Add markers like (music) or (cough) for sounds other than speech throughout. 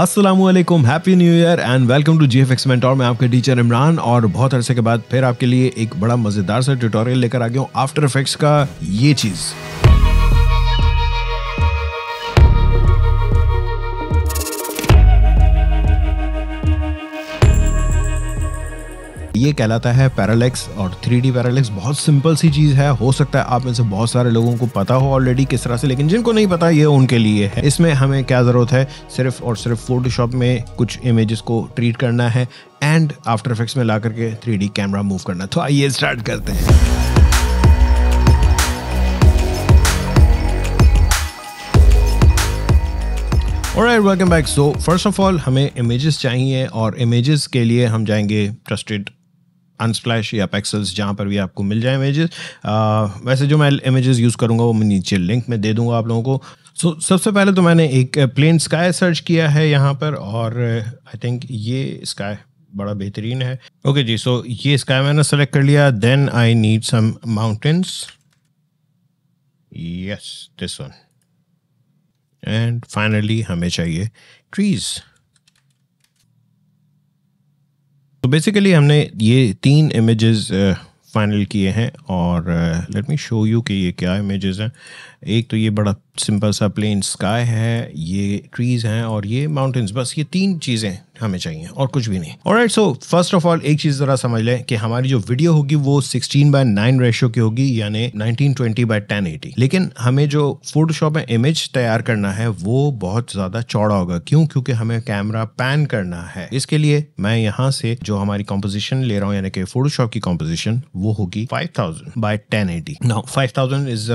Aslam happy new year and welcome to G F X मैं आपके teacher Imran और बहुत अरसे के बाद फिर आपके लिए एक बड़ा मज़ेदार सा ट्यूटोरियल लेकर आ गया हूँ आफ्टर इफेक्ट्स का ये चीज़। ये कहलाता है पैरालेक्स और थ्री डी पैरालेक्स। बहुत सिंपल सी चीज़ है हो सकता है आप में से बहुत सारे लोगों को पता हो ऑलरेडी किस तरह से लेकिन जिनको नहीं पता ये उनके लिए है। इसमें हमें क्या ज़रूरत है? सिर्फ़ और सिर्फ़ फोटोशॉप में कुछ इमेजेस को ट्रीट करना है एंड आफ्टर इफेक्ट्स में ला करके थ्री कैमरा मूव करना। तो आइए स्टार्ट करते हैं। Alright, welcome back so first of all हमें इमेजेस चाहिए और इमेजेस के लिए हम जाएँगे ट्रस्टेड अनस्प्लैश या पैक्सल्स जहाँ पर भी आपको मिल जाए इमेजेस वैसे जो मैं इमेजेस यूज़ करूँगा वो मैं नीचे लिंक में दे दूँगा आप लोगों को। सो so, सबसे पहले तो मैंने एक प्लेन स्काई सर्च किया है यहाँ पर और आई थिंक ये स्काई बड़ा बेहतरीन है। ओके okay जी सो so ये स्काई मैंने सेलेक्ट कर लिया। Then I need some mountains yes this one and finally हमें चाहिए ट्रीज़ तो बेसिकली हमने ये तीन इमेजेस फाइनल किए हैं और लेट मी शो यू कि ये क्या इमेजेस हैं। एक तो ये बड़ा सिंपल सा प्लेन स्काई है, ये ट्रीज हैं और ये माउंटेन्स बस ये तीन चीज़ें हमें चाहिए और कुछ भी नहीं। और right so first of all एक चीज़ ज़रा समझ लें कि हमारी जो वीडियो होगी वो 16 बाय 9 रेशियो की होगी, यानी 1920 बाय 1080 लेकिन हमें जो फोटोशॉप में इमेज तैयार करना है, वो बहुत ज़्यादा चौड़ा होगा। क्यों? क्योंकि हमें कैमरा पैन करना है। इसके लिए मैं यहाँ से जो हमारी कॉम्पोजिशन ले रहा हूँ, यानी कि फोटोशॉप की कॉम्पोजिशन वो होगी five thousand by ten eighty now five thousand is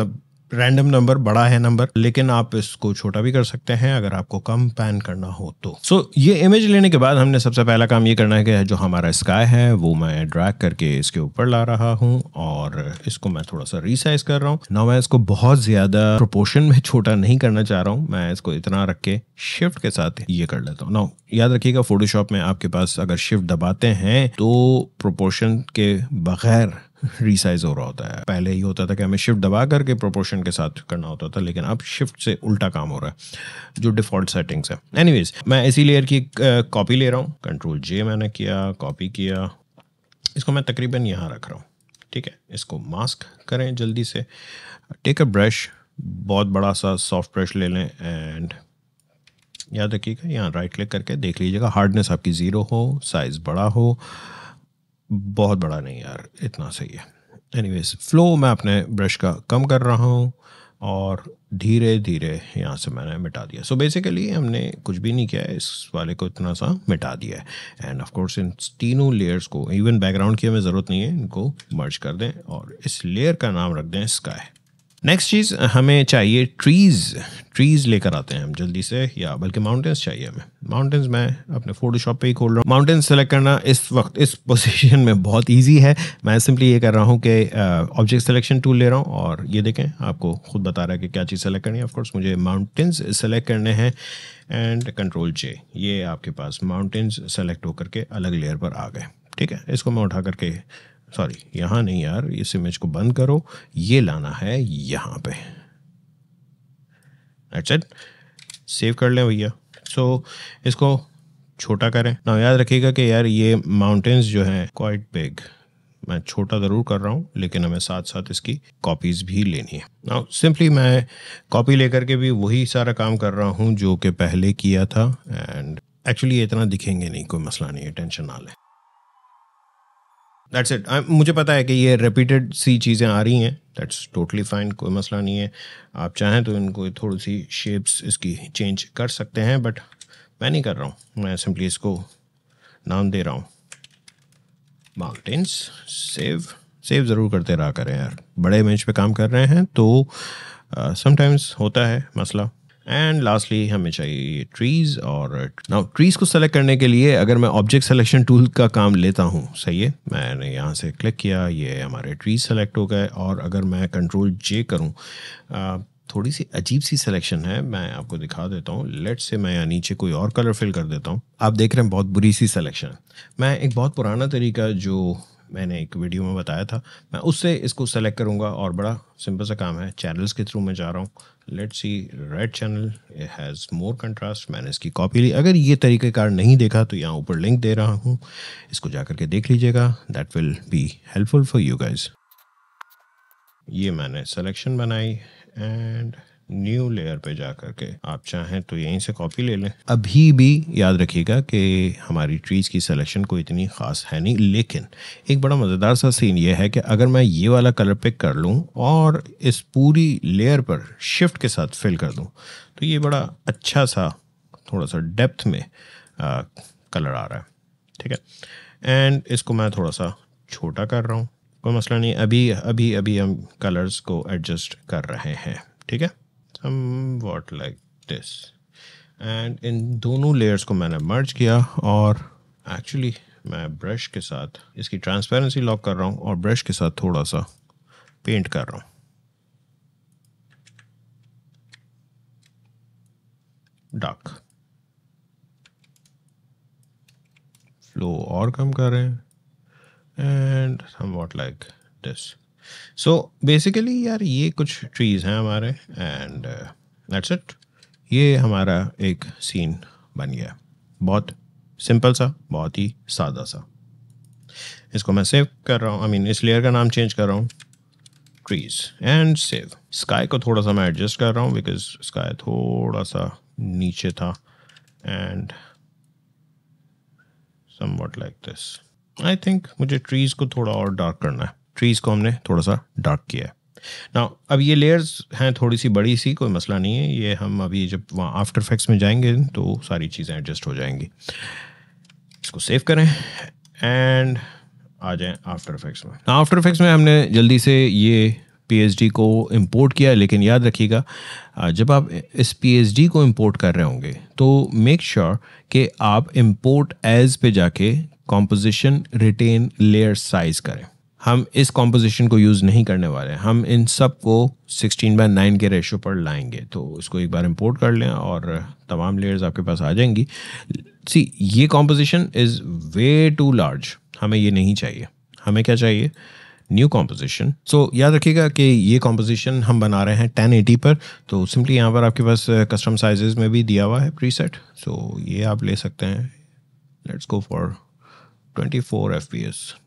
random number बड़ा है नंबर लेकिन आप इसको छोटा भी कर सकते हैं अगर आपको कम पैन करना हो तो। सो so, ये इमेज लेने के बाद हमने सबसे पहला काम ये करना है कि जो हमारा स्काई है वो मैं ड्रैग करके इसके ऊपर ला रहा हूँ और इसको मैं थोड़ा सा रिसाइज कर रहा हूँ। ना मैं इसको बहुत ज़्यादा प्रोपोर्शन में छोटा नहीं करना चाह रहा हूँ। मैं इसको इतना रख के शिफ्ट के साथ ये कर लेता हूँ। ना याद रखिएगा फोटोशॉप में आपके पास अगर शिफ्ट दबाते हैं तो प्रोपोर्शन के बगैर रीसाइज हो रहा होता है। पहले ही होता था कि हमें शिफ्ट दबा करके प्रोपोर्शन के साथ करना होता था, लेकिन अब शिफ्ट से उल्टा काम हो रहा है, जो डिफ़ॉल्ट सेटिंग्स है। एनीवेज मैं इसी लेयर की कॉपी ले रहा हूँ। कंट्रोल जे मैंने किया कॉपी किया। इसको मैं तकरीबन यहाँ रख रहा हूँ, ठीक है? इसको मास्क करें जल्दी से। टेक अ ब्रश बहुत बड़ा सा सॉफ्ट ब्रश ले लें एंड याद रखिएगा, यहाँ राइट क्लिक करके देख लीजिएगा हार्डनेस आपकी ज़ीरो हो साइज़ बड़ा हो बहुत बड़ा नहीं यार, इतना सही है। एनीवेज फ्लो मैं अपने ब्रश का कम कर रहा हूँ और धीरे धीरे यहाँ से मैंने मिटा दिया। सो so बेसिकली हमने कुछ भी नहीं किया है, इस वाले को इतना सा मिटा दिया है। एंड ऑफ़ कोर्स इन तीनों लेयर्स को इवन बैकग्राउंड की हमें ज़रूरत नहीं है, इनको मर्ज कर दें और इस लेयर का नाम रख दें स्काई नेक्स्ट चीज़, हमें चाहिए ट्रीज़ ट्रीज़ लेकर आते हैं हम जल्दी से, या बल्कि माउंटेन्स चाहिए हमें। माउंटेन्स मैं अपने फोटोशॉप पे ही खोल रहा हूँ। माउंटेन्स सेलेक्ट करना इस वक्त, इस पोजीशन में बहुत इजी है। मैं सिंपली ये कर रहा हूँ कि ऑब्जेक्ट सिलेक्शन टूल ले रहा हूँ और ये देखें, आपको खुद बता रहा है कि क्या चीज़ सेलेक्ट करनी है। ऑफकोर्स मुझे माउंटेन्स सेलेक्ट करने हैं एंड कंट्रोल जे ये आपके पास माउंटेन्स सेलेक्ट होकर के अलग लेयर पर आ गए। ठीक है? इसको मैं उठा करके सॉरी यहाँ नहीं यार इस इमेज को बंद करो ये लाना है यहाँ पे। इट सेव कर लें भैया। सो so, इसको छोटा करें। ना याद रखिएगा कि यार ये माउंटेन्स जो हैं क्वाइट बिग मैं छोटा ज़रूर कर रहा हूँ लेकिन हमें साथ साथ इसकी कॉपीज़ भी लेनी है। ना सिंपली मैं कॉपी लेकर के भी वही सारा काम कर रहा हूँ जो कि पहले किया था एंड एक्चुअली इतना दिखेंगे नहीं कोई मसला नहीं है टेंशन ना लें। दैट्स इट मुझे पता है कि ये रिपीटेड सी चीज़ें आ रही हैं। दैट्स टोटली फाइन कोई मसला नहीं है। आप चाहें तो इनको थोड़ी सी शेप्स इसकी चेंज कर सकते हैं बट मैं नहीं कर रहा हूँ। मैं सिंपली इसको नाम दे रहा हूँ। माउंटेन्स सेव सेव ज़रूर करते रहा करें यार। बड़े इमेज पे काम कर रहे हैं तो समटाइम्स uh, होता है मसला। एंड लास्टली हमें चाहिए ट्रीज़ और नाउ ट्रीज़ को सेलेक्ट करने के लिए अगर मैं ऑब्जेक्ट सिलेक्शन टूल का काम लेता हूँ, सही है? मैंने यहाँ से क्लिक किया, ये हमारे ट्रीज सेलेक्ट हो गए और अगर मैं कंट्रोल जे करूँ थोड़ी सी अजीब सी सिलेक्शन है, मैं आपको दिखा देता हूँ। लेट से मैं यहाँ नीचे कोई और कलर फिल कर देता हूँ। आप देख रहे हैं बहुत बुरी सी सिलेक्शन मैं एक बहुत पुराना तरीका जो मैंने एक वीडियो में बताया था। मैं उससे इसको सेलेक्ट करूँगा और बड़ा सिंपल सा काम है। चैनल्स के थ्रू मैं जा रहा हूँ। Let see red channel has more contrast मैंने इसकी कॉपी ली। अगर ये तरीक़ेकार नहीं देखा तो यहाँ ऊपर लिंक दे रहा हूँ। इसको जा करके देख लीजिएगा। That will be helpful for you guys ये मैंने सेलेक्शन बनाई एंड न्यू लेयर पे जा करके। आप चाहें तो यहीं से कॉपी ले लें। अभी भी याद रखिएगा कि हमारी ट्रीज़ की सिलेक्शन कोई इतनी ख़ास है नहीं लेकिन एक बड़ा मज़ेदार सा सीन ये है कि अगर मैं ये वाला कलर पिक कर लूँ और इस पूरी लेयर पर शिफ्ट के साथ फिल कर दूँ तो ये बड़ा अच्छा सा थोड़ा सा डेप्थ में आ, कलर आ रहा है। ठीक है? एंड इसको मैं थोड़ा सा छोटा कर रहा हूँ। कोई मसला नहीं अभी अभी अभी हम कलर्स को एडजस्ट कर रहे हैं। ठीक है? Somewhat like this. एंड इन दोनों लेयर्स को मैंने मर्ज किया और एक्चुअली मैं ब्रश के साथ इसकी ट्रांसपेरेंसी लॉक कर रहा हूँ और ब्रश के साथ थोड़ा सा पेंट कर रहा हूँ। डार्क फ्लो और कम कर रहे हैं। And somewhat like this so basically यार, ये कुछ ट्रीज़ हैं हमारे एंड दैट्स इट ये हमारा एक सीन बन गया। बहुत सिंपल सा, बहुत ही सादा सा। इसको मैं सेव कर रहा हूँ। आई मीन इस लेयर का नाम चेंज कर रहा हूँ। ट्रीज एंड सेव स्काई को थोड़ा सा मैं एडजस्ट कर रहा हूँ बिकॉज़ स्काई थोड़ा सा नीचे था। And somewhat like this I think मुझे ट्रीज़ को थोड़ा और डार्क करना है। ट्रीज़ को हमने थोड़ा सा डार्क किया है। ना अब ये लेयर्स हैं थोड़ी सी बड़ी सी कोई मसला नहीं है। ये हम अभी जब वहाँ आफ्टर इफेक्ट्स में जाएँगे तो सारी चीज़ें एडजस्ट हो जाएँगी। इसको सेव करें एंड आ जाएँ आफ्टर इफेक्ट्स में। आफ्टर इफेक्ट्स में हमने जल्दी से ये पी को इंपोर्ट किया, लेकिन याद रखिएगा जब आप इस पीएचडी को इंपोर्ट कर रहे होंगे तो मेक श्योर sure कि आप इंपोर्ट एज पे जाके कॉम्पोजिशन रिटेन लेयर साइज़ करें। हम इस कॉम्पोजिशन को यूज़ नहीं करने वाले हैं। हम इन सबको 16 बाय 9 के रेशो पर लाएँगे। तो इसको एक बार इंपोर्ट कर लें और तमाम लेयर्स आपके पास आ जाएँगी। सी ये composition is way too large हमें ये नहीं चाहिए। हमें क्या चाहिए? न्यू कॉम्पोजिशन सो याद रखिएगा कि ये कॉम्पोजिशन हम बना रहे हैं टेन एटी पर। तो सिंपली यहाँ पर आपके पास कस्टम साइजेस में भी दिया हुआ है प्रीसेट सो so, ये आप ले सकते हैं। लेट्स गो फॉर 24 एफ़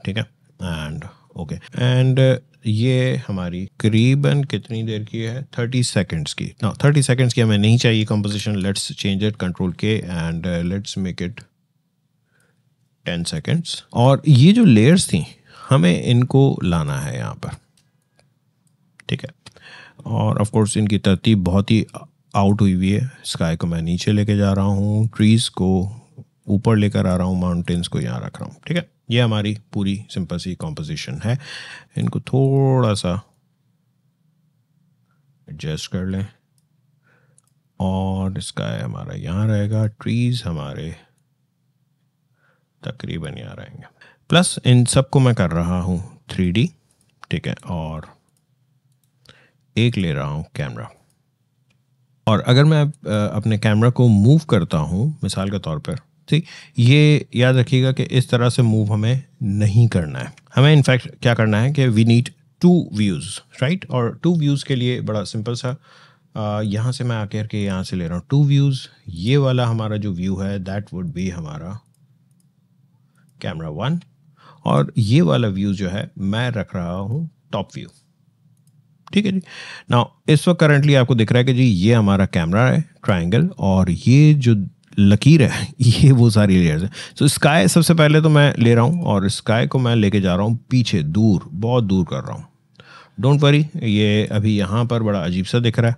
ठीक है? एंड ओके एंड uh, ये हमारी करीबन कितनी देर की है? थर्टी सेकेंड्स की। ना थर्टी सेकेंड्स की हमें नहीं चाहिए composition let's change it control के and let's make it ten seconds और ये जो लेयर्स थी हमें इनको लाना है यहाँ पर। ठीक है? और ऑफ़ कोर्स इनकी तरतीब बहुत ही आउट हुई हुई है। स्काई को मैं नीचे लेके जा रहा हूँ ट्रीज़ को ऊपर लेकर आ रहा हूँ माउंटेन्स को यहाँ रख रहा हूँ। ठीक है? ये हमारी पूरी सिंपल सी कॉम्पोजिशन है। इनको थोड़ा सा एडजस्ट कर लें। और इसका हमारा यहाँ रहेगा। ट्रीज़ हमारे तकरीबन यहाँ रहेंगे। प्लस इन सबको मैं कर रहा हूँ थ्री ठीक है? और एक ले रहा हूँ कैमरा और अगर मैं अपने कैमरा को मूव करता हूँ, मिसाल के तौर पर ठीक ये याद रखिएगा कि इस तरह से मूव हमें नहीं करना है। हमें इनफैक्ट क्या करना है कि we need two views right और टू व्यूज़ के लिए बड़ा सिंपल सा यहाँ से मैं आकर के यहाँ से ले रहा हूँ। टू व्यूज़ ये वाला हमारा जो व्यू है दैट वुड बी हमारा कैमरा वन और ये वाला व्यू जो है, मैं रख रहा हूँ टॉप व्यू ठीक है जी? ना इस वक्त करंटली आपको दिख रहा है कि जी, ये हमारा कैमरा है ट्राइंगल और ये जो लकीर है, (laughs) ये वो सारी लेयर्स हैं। सो स्काई सबसे पहले तो मैं ले रहा हूँ और स्काई को मैं लेके जा रहा हूँ पीछे, दूर, बहुत दूर कर रहा हूँ। डोंट वरी ये अभी यहाँ पर बड़ा अजीब सा दिख रहा है।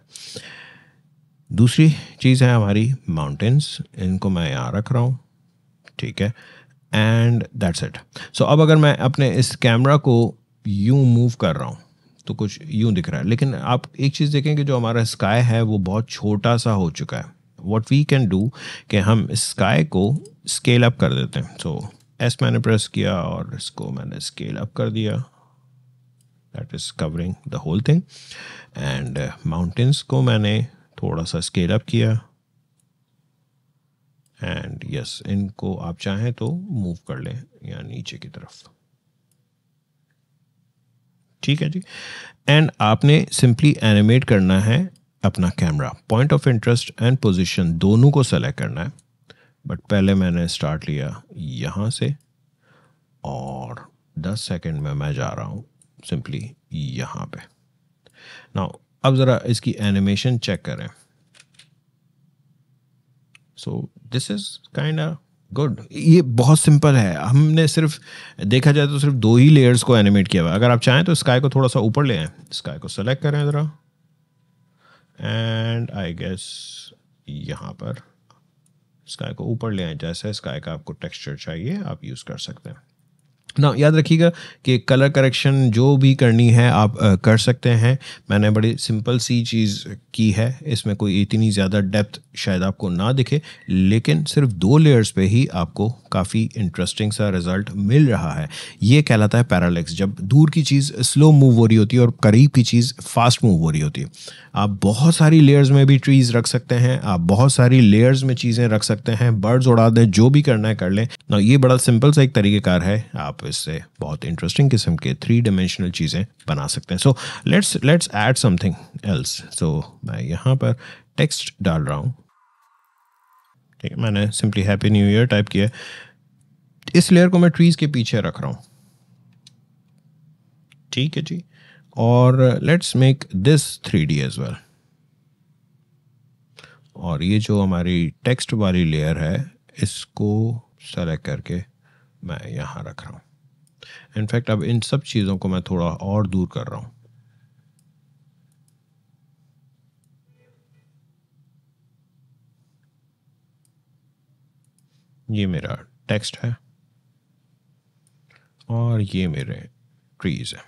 दूसरी चीज़ है हमारी माउंटेंस इनको मैं यहाँ रख रहा हूँ, ठीक है। एंड दैट्स इट सो अब अगर मैं अपने इस कैमरा को यूँ मूव कर रहा हूँ तो कुछ यूँ दिख रहा है। लेकिन आप एक चीज़ देखें कि जो हमारा स्काई है, वो बहुत छोटा सा हो चुका है। वॉट वी कैन डू कि हम स्काई को स्केल अप कर देते हैं। सो एस मैंने प्रेस किया और इसको मैंने स्केल अप कर दिया। That is covering the whole thing and mountains को मैंने थोड़ा सा स्केल अप किया। एंड यस yes, इनको आप चाहें तो मूव कर लें या नीचे की तरफ़। ठीक है जी? एंड आपने सिंपली एनिमेट करना है अपना camera point of interest and position दोनों को सेलेक्ट करना है. बट पहले मैंने स्टार्ट लिया यहाँ से और 10 सेकंड में मैं जा रहा हूँ सिंपली यहाँ पे. नाउ अब ज़रा इसकी एनिमेशन चेक करें. So this is kind good ये बहुत सिंपल है. हमने सिर्फ़ देखा जाए तो सिर्फ़ दो ही लेयर्स को एनिमेट किया हुआ अगर आप चाहें तो स्काई को थोड़ा सा ऊपर ले आए. स्काई को सेलेक्ट करें ज़रा. एंड आई गेस यहाँ पर स्काई को ऊपर ले आए। जैसे स्काई का आपको टेक्सचर चाहिए, आप यूज़ कर सकते हैं। ना याद रखिएगा कि कलर करेक्शन जो भी करनी है आप आ, कर सकते हैं। मैंने बड़ी सिंपल सी चीज़ की है इसमें कोई इतनी ज़्यादा डेप्थ शायद आपको ना दिखे लेकिन सिर्फ़ दो लेयर्स पे ही आपको काफ़ी इंटरेस्टिंग सा रिज़ल्ट मिल रहा है। ये कहलाता है पैरालेक्स जब दूर की चीज़ स्लो मूव हो रही होती है और करीब की चीज़ फास्ट मूव हो रही होती है। आप बहुत सारी लेयर्स में भी ट्रीज़ रख सकते हैं आप बहुत सारी लेयर्स में चीज़ें रख सकते हैं बर्ड्स उड़ा दें जो भी करना है कर लें। ना ये बड़ा सिंपल सा एक तरीक़ेकार है आप इससे बहुत इंटरेस्टिंग किस्म के थ्री डिमेंशनल चीज़ें बना सकते हैं। So let's let's add something else so मैं यहाँ पर टेक्स्ट डाल रहा हूँ। ठीक है, मैंने simply happy new year type किया इस लेयर को मैं ट्रीज़ के पीछे रख रहा हूँ। ठीक है जी। और let's make this three D as well और ये जो हमारी टेक्स्ट वाली लेयर है, इसको सेलेक्ट करके मैं यहाँ रख रहा हूँ। इनफैक्ट अब इन सब चीज़ों को मैं थोड़ा और दूर कर रहा हूँ। ये मेरा टेक्स्ट है। और ये मेरे ट्रीज है।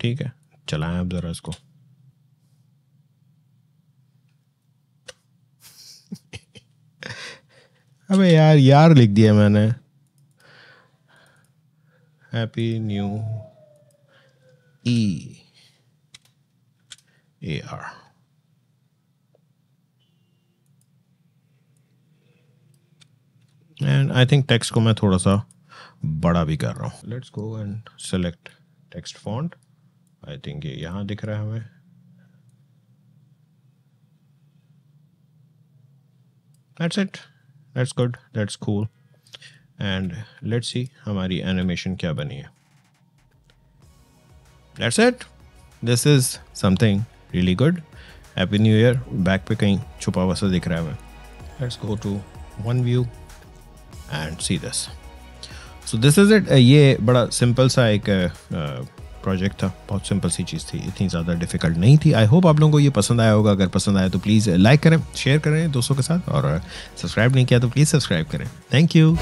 ठीक है, चलाएँ अब ज़रा इसको। (laughs) अबे यार यार लिख दिया मैंने। Happy new E A R and I think text को मैं थोड़ा सा बड़ा भी कर रहा हूँ। Let's go and select text font I think ये यहाँ दिख रहा है हमें। That's it that's good that's cool and let's see हमारी एनिमेशन क्या बनी है। That's it this is something really good happy new year back पे कहीं छुपा हुआ सा दिख रहा है हमें। Let's go to one view and see this so this is it ये बड़ा सिंपल सा एक uh, uh, था, बहुत सिंपल सी चीज़ थी, इतनी ज़्यादा डिफ़िकल्ट नहीं थी। आई होप आप लोगों को ये पसंद आया होगा, अगर पसंद आया तो प्लीज़ लाइक करें शेयर करें दोस्तों के साथ और सब्सक्राइब नहीं किया तो प्लीज़ सब्सक्राइब करें। Thank you